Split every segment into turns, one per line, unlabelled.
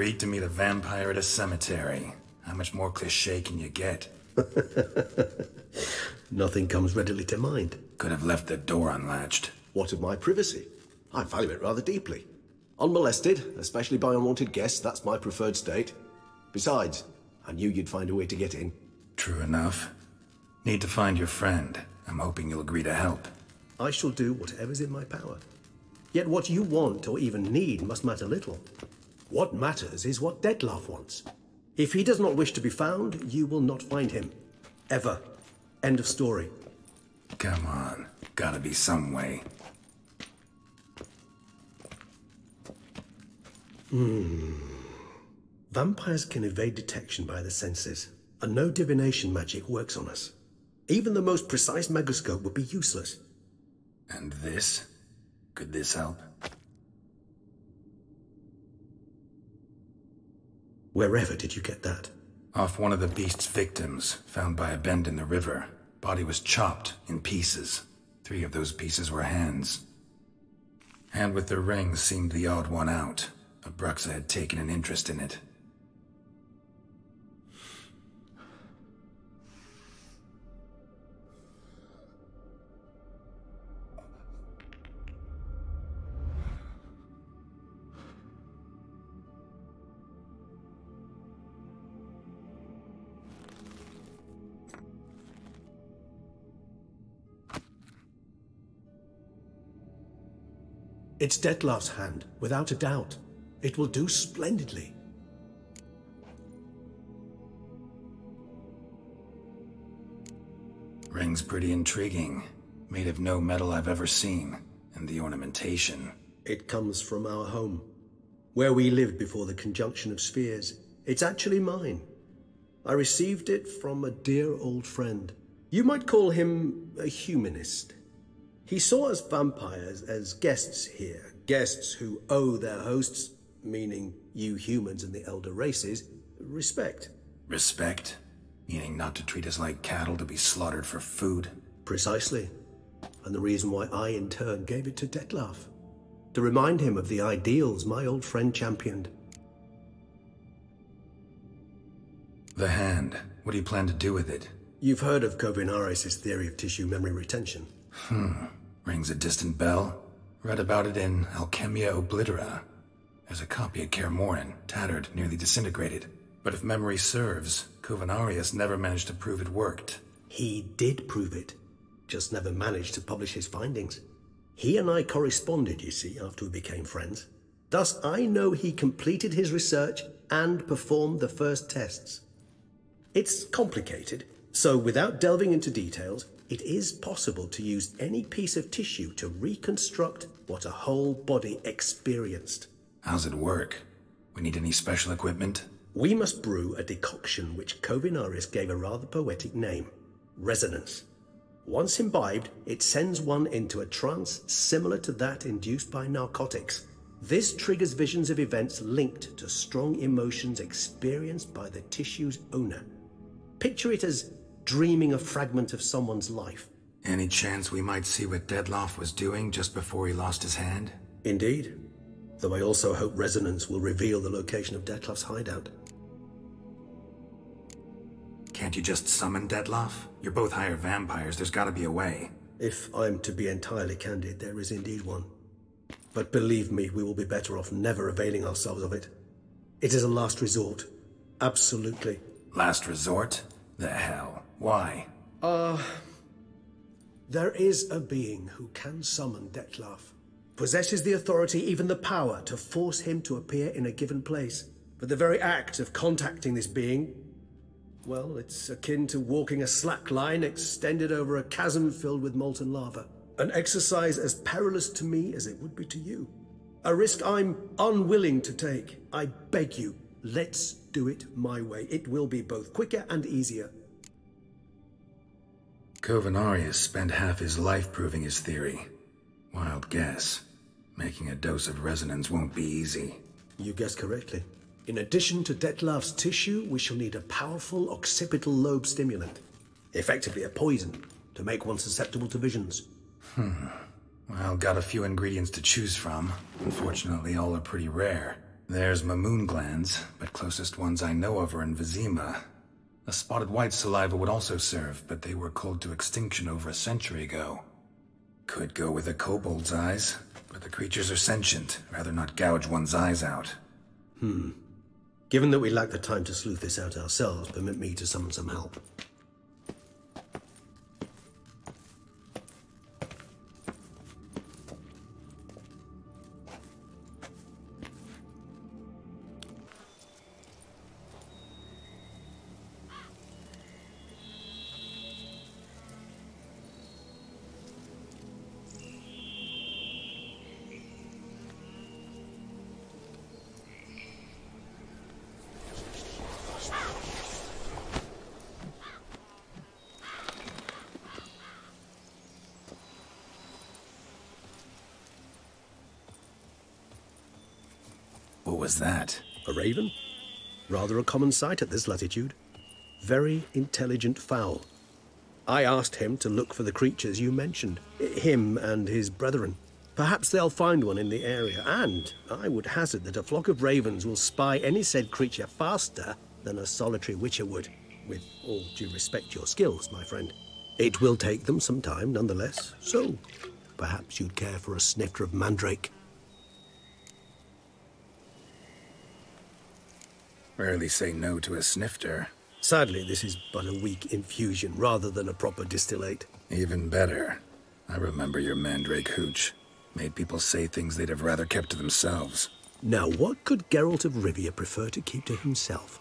agreed to meet a vampire at a cemetery. How much more cliche can you get?
Nothing comes readily to mind.
Could have left the door unlatched.
What of my privacy? I value it rather deeply. Unmolested, especially by unwanted guests, that's my preferred state. Besides, I knew you'd find a way to get in.
True enough. Need to find your friend. I'm hoping you'll agree to help.
I shall do whatever's in my power. Yet what you want or even need must matter little. What matters is what Dettlaff wants. If he does not wish to be found, you will not find him. Ever. End of story.
Come on. Gotta be some way.
Hmm. Vampires can evade detection by the senses, and no divination magic works on us. Even the most precise megascope would be useless.
And this? Could this help?
Wherever did you get that?
Off one of the beast's victims, found by a bend in the river. Body was chopped in pieces. Three of those pieces were hands. Hand with the ring seemed the odd one out. Abruxa had taken an interest in it.
It's Dettlaff's hand, without a doubt. It will do splendidly.
Ring's pretty intriguing. Made of no metal I've ever seen. And the ornamentation.
It comes from our home. Where we lived before the conjunction of spheres. It's actually mine. I received it from a dear old friend. You might call him a humanist. He saw us vampires as guests here, guests who owe their hosts, meaning you humans and the elder races, respect.
Respect? Meaning not to treat us like cattle to be slaughtered for food?
Precisely. And the reason why I, in turn, gave it to Dettlaff. To remind him of the ideals my old friend championed.
The hand. What do you plan to do with it?
You've heard of Kovinarius' theory of tissue memory retention.
Hmm. Rings a distant bell. Read about it in Alchemia Oblitera. There's a copy at Kaer Morhen, tattered, nearly disintegrated. But if memory serves, Kovinarius never managed to prove it worked.
He did prove it, just never managed to publish his findings. He and I corresponded, you see, after we became friends. Thus, I know he completed his research and performed the first tests. It's complicated, so without delving into details, it is possible to use any piece of tissue to reconstruct what a whole body experienced.
How's it work? We need any special equipment?
We must brew a decoction which Kovinarius gave a rather poetic name resonance. Once imbibed, it sends one into a trance similar to that induced by narcotics. This triggers visions of events linked to strong emotions experienced by the tissue's owner. Picture it as dreaming a fragment of someone's life.
Any chance we might see what Dettlaff was doing just before he lost his hand?
Indeed. Though I also hope resonance will reveal the location of Dettlaff's hideout.
Can't you just summon Dettlaff? You're both higher vampires, there's gotta be a way.
If I'm to be entirely candid, there is indeed one. But believe me, we will be better off never availing ourselves of it. It is a last resort. Absolutely.
Last resort? The hell? Why?
Uh... There is a being who can summon Dettlaff. Possesses the authority, even the power, to force him to appear in a given place. But the very act of contacting this being well, it's akin to walking a slack line extended over a chasm filled with molten lava. An exercise as perilous to me as it would be to you. A risk I'm unwilling to take. I beg you, let's do it my way. It will be both quicker and easier.
Kovinarius spent half his life proving his theory. Wild guess. Making a dose of resonance won't be easy.
You guessed correctly. In addition to Dettlaff's tissue, we shall need a powerful occipital lobe stimulant. Effectively a poison, to make one susceptible to visions.
Hmm. Well, got a few ingredients to choose from. Unfortunately, all are pretty rare. There's Mamoon glands, but closest ones I know of are in Vizima. A spotted wight saliva would also serve, but they were cold to extinction over a century ago. Could go with a kobold's eyes, but the creatures are sentient. Rather not gouge one's eyes out.
Hmm. Given that we lack the time to sleuth this out ourselves, permit me to summon some help.
Was that?
A raven? Rather a common sight at this latitude. Very intelligent fowl. I asked him to look for the creatures you mentioned, him and his brethren. Perhaps they'll find one in the area, and I would hazard that a flock of ravens will spy any said creature faster than a solitary witcher would, with all due respect to your skills, my friend. It will take them some time, nonetheless, so perhaps you'd care for a snifter of mandrake.
Rarely say no to a snifter.
Sadly, this is but a weak infusion rather than a proper distillate.
Even better. I remember your mandrake hooch. Made people say things they'd have rather kept to themselves.
Now, what could Geralt of Rivia prefer to keep to himself?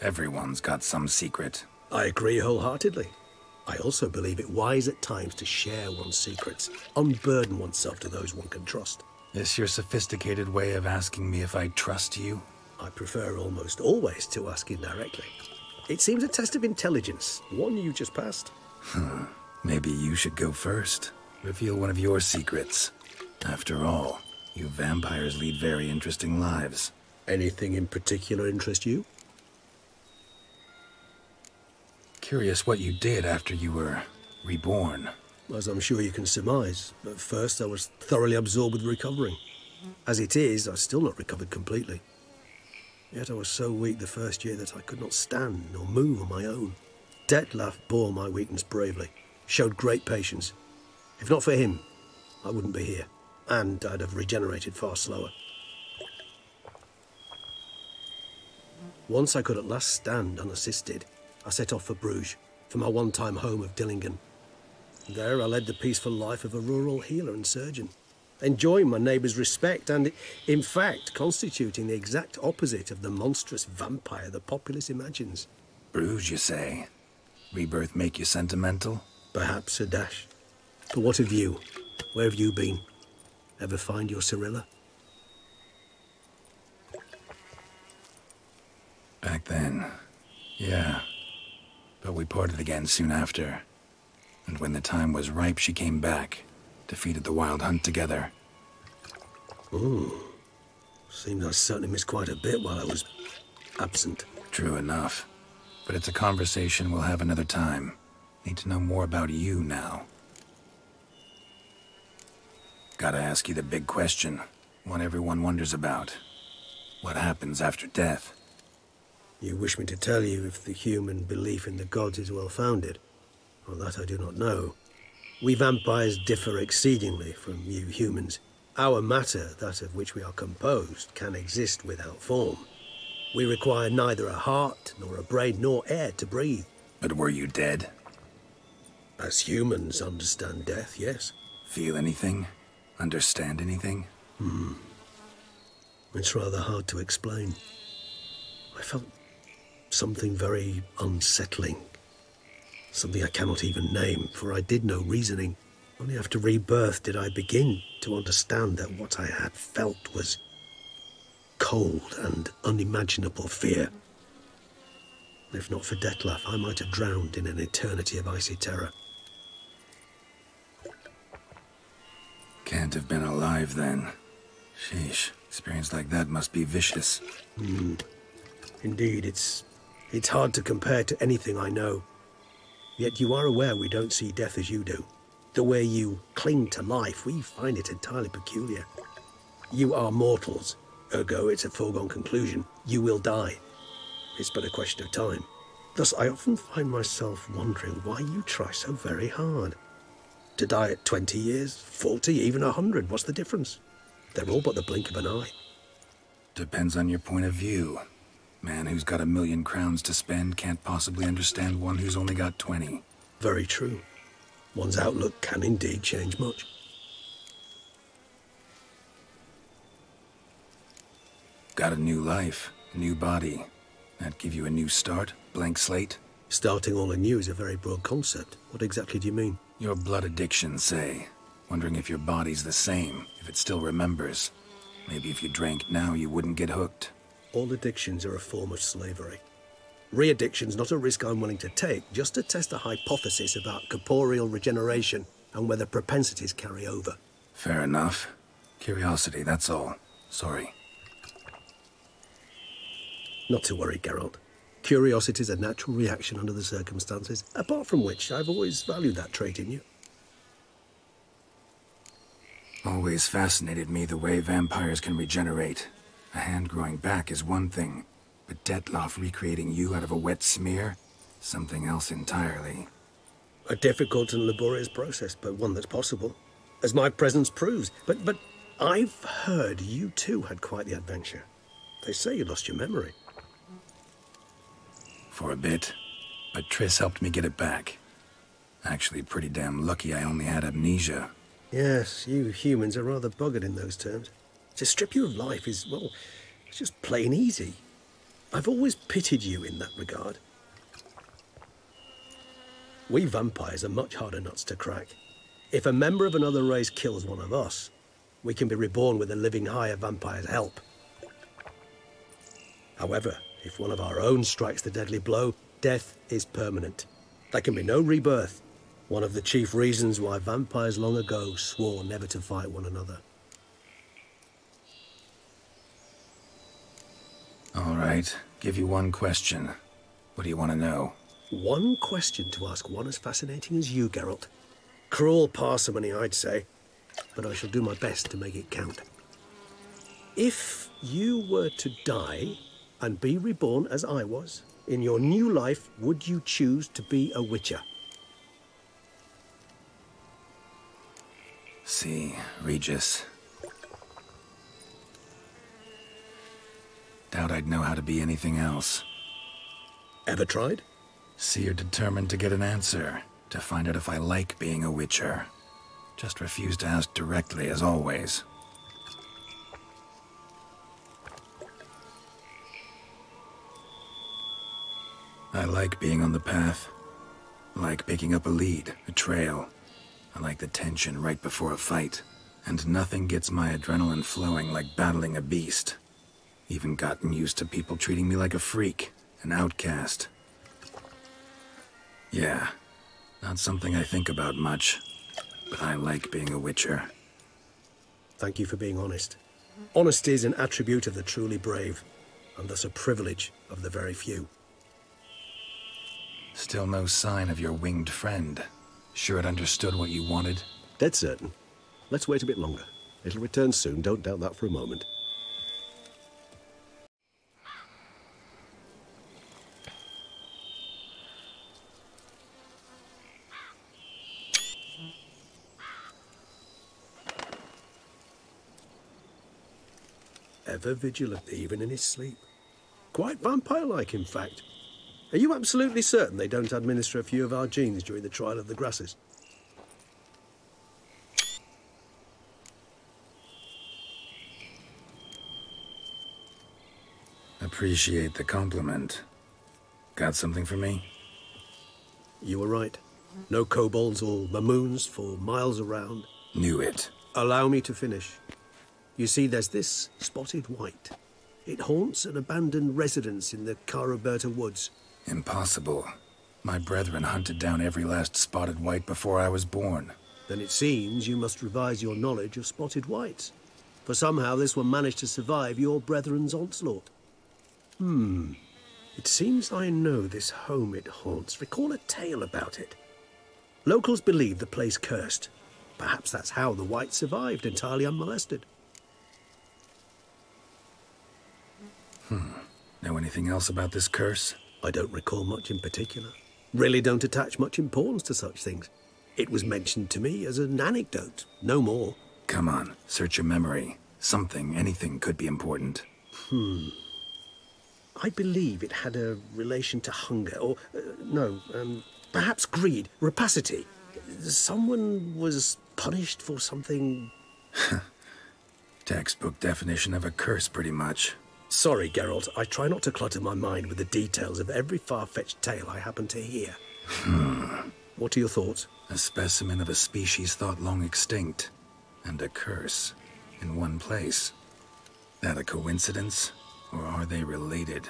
Everyone's got some secret.
I agree wholeheartedly. I also believe it wise at times to share one's secrets, unburden oneself to those one can trust.
This your sophisticated way of asking me if I trust you?
I prefer almost always to ask indirectly. It seems a test of intelligence, one you just passed.
Maybe you should go first. Reveal one of your secrets. After all, you vampires lead very interesting lives.
Anything in particular interest you?
Curious what you did after you were reborn.
As I'm sure you can surmise, at first I was thoroughly absorbed with recovering. As it is, I've still not recovered completely. Yet I was so weak the first year that I could not stand nor move on my own. Dettlaff bore my weakness bravely, showed great patience. If not for him, I wouldn't be here, and I'd have regenerated far slower. Once I could at last stand unassisted, I set off for Brugge, for my one-time home of Dillingen. There I led the peaceful life of a rural healer and surgeon, enjoying my neighbours' respect and, in fact, constituting the exact opposite of the monstrous vampire the populace imagines.
Brugge, you say? Rebirth make you sentimental?
Perhaps a dash. But what of you? Where have you been? Ever find your Cirilla?
Back then, yeah. But we parted again soon after. And when the time was ripe, she came back. Defeated the Wild Hunt together.
Ooh. Seems I certainly missed quite a bit while I was absent.
True enough. But it's a conversation we'll have another time. Need to know more about you now. Gotta ask you the big question. One everyone wonders about. What happens after death?
You wish me to tell you if the human belief in the gods is well founded? Well, that I do not know. We vampires differ exceedingly from you humans. Our matter, that of which we are composed, can exist without form. We require neither a heart, nor a brain, nor air to breathe.
But were you dead?
As humans understand death, yes.
Feel anything? Understand anything?
Hmm. It's rather hard to explain. I felt something very unsettling. Something I cannot even name, for I did no reasoning. Only after rebirth did I begin to understand that what I had felt was cold and unimaginable fear. If not for Dettlaff, I might have drowned in an eternity of icy terror.
Can't have been alive then. Sheesh, experience like that must be vicious.
Hmm. Indeed, it's it's hard to compare to anything I know. Yet you are aware we don't see death as you do. The way you cling to life, we find it entirely peculiar. You are mortals, ergo it's a foregone conclusion. You will die. It's but a question of time. Thus, I often find myself wondering why you try so very hard. To die at 20 years, 40, even 100, what's the difference? They're all but the blink of an eye.
Depends on your point of view. Man who's got a million crowns to spend can't possibly understand one who's only got 20.
Very true. One's outlook can indeed change much.
Got a new life, new body. That give you a new start? Blank slate?
Starting all anew is a very broad concept. What exactly do you mean?
Your blood addiction, say. Wondering if your body's the same, if it still remembers. Maybe if you drank now, you wouldn't get hooked.
All addictions are a form of slavery. Re-addiction's not a risk I'm willing to take, just to test a hypothesis about corporeal regeneration and whether propensities carry over.
Fair enough. Curiosity, that's all. Sorry.
Not to worry, Geralt. Curiosity is a natural reaction under the circumstances, apart from which I've always valued that trait in you.
Always fascinated me the way vampires can regenerate. A hand growing back is one thing, but Dettlaff recreating you out of a wet smear? Something else entirely.
A difficult and laborious process, but one that's possible. As my presence proves. But, but I've heard you too had quite the adventure. They say you lost your memory.
For a bit, but Triss helped me get it back. Actually, pretty damn lucky I only had amnesia.
Yes, you humans are rather buggered in those terms. To strip you of life is, well, it's just plain easy. I've always pitied you in that regard. We vampires are much harder nuts to crack. If a member of another race kills one of us, we can be reborn with a living higher vampire's help. However, if one of our own strikes the deadly blow, death is permanent. There can be no rebirth. One of the chief reasons why vampires long ago swore never to fight one another.
All right, give you one question. What do you want to know?
One question to ask one as fascinating as you, Geralt. Cruel parsimony, I'd say, but I shall do my best to make it count. If you were to die and be reborn as I was, in your new life, would you choose to be a witcher?
See, Regis. Doubt I'd know how to be anything else.
Ever tried?
See, you're determined to get an answer, to find out if I like being a witcher. Just refuse to ask directly, as always. I like being on the path. I like picking up a lead, a trail. I like the tension right before a fight. And nothing gets my adrenaline flowing like battling a beast. Even gotten used to people treating me like a freak, an outcast. Yeah, not something I think about much, but I like being a witcher.
Thank you for being honest. Honesty is an attribute of the truly brave, and thus a privilege of the very few.
Still no sign of your winged friend. Sure it understood what you wanted?
Dead certain. Let's wait a bit longer. It'll return soon, don't doubt that for a moment. Ever vigilant, even in his sleep. Quite vampire-like, in fact. Are you absolutely certain they don't administer a few of our genes during the trial of the grasses?
Appreciate the compliment. Got something for me?
You were right. No kobolds or mamoons for miles around.
Knew it.
Allow me to finish. You see, there's this spotted wight. It haunts an abandoned residence in the Caroberta woods.
Impossible. My brethren hunted down every last spotted wight before I was born.
Then it seems you must revise your knowledge of spotted wights. For somehow this one managed to survive your brethren's onslaught. Hmm. It seems I know this home it haunts. Recall a tale about it. Locals believe the place cursed. Perhaps that's how the Wights survived entirely unmolested.
Know anything else about this curse?
I don't recall much in particular. Really don't attach much importance to such things. It was mentioned to me as an anecdote, no more.
Come on, search your memory. Something, anything could be important. Hmm.
I believe it had a relation to hunger, or uh, no, um, perhaps greed, rapacity. Someone was punished for something.
Textbook definition of a curse, pretty much.
Sorry, Geralt, I try not to clutter my mind with the details of every far fetched tale I happen to hear. what are your thoughts?
A specimen of a species thought long extinct, and a curse in one place. That a coincidence, or are they related?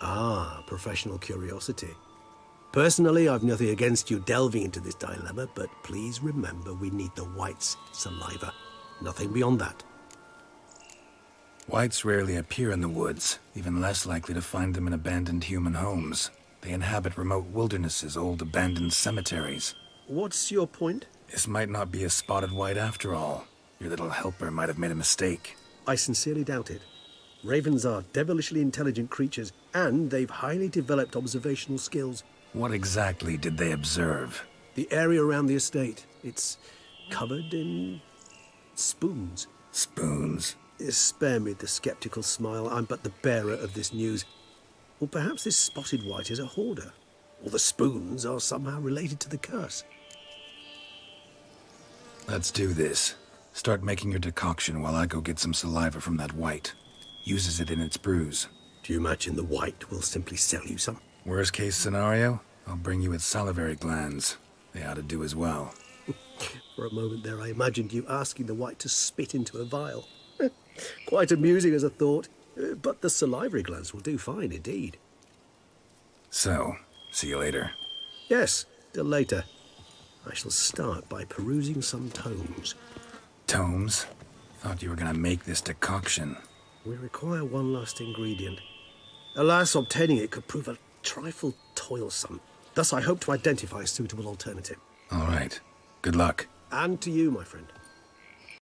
Ah, professional curiosity. Personally, I've nothing against you delving into this dilemma, but please remember we need the wights' saliva. Nothing beyond that.
Wights rarely appear in the woods, even less likely to find them in abandoned human homes. They inhabit remote wildernesses, old abandoned cemeteries.
What's your point?
This might not be a spotted wight after all. Your little helper might have made a mistake.
I sincerely doubt it. Ravens are devilishly intelligent creatures, and they've highly developed observational skills.
What exactly did they observe?
The area around the estate, it's covered in spoons.
Spoons.
Spare me the skeptical smile. I'm but the bearer of this news. Or perhaps this spotted wight is a hoarder. Or the spoons are somehow related to the curse.
Let's do this. Start making your decoction while I go get some saliva from that wight. Uses it in its brews.
Do you imagine the wight will simply sell you some?
Worst case scenario, I'll bring you its salivary glands. They ought to do as well.
For a moment there, I imagined you asking the wight to spit into a vial. Quite amusing as a thought, but the salivary glands will do fine indeed.
So, see you later.
Yes, till later. I shall start by perusing some tomes.
Tomes? Thought you were gonna make this decoction.
We require one last ingredient. Alas, obtaining it could prove a trifle toilsome. Thus, I hope to identify a suitable alternative.
All right. Good luck.
And to you, my friend.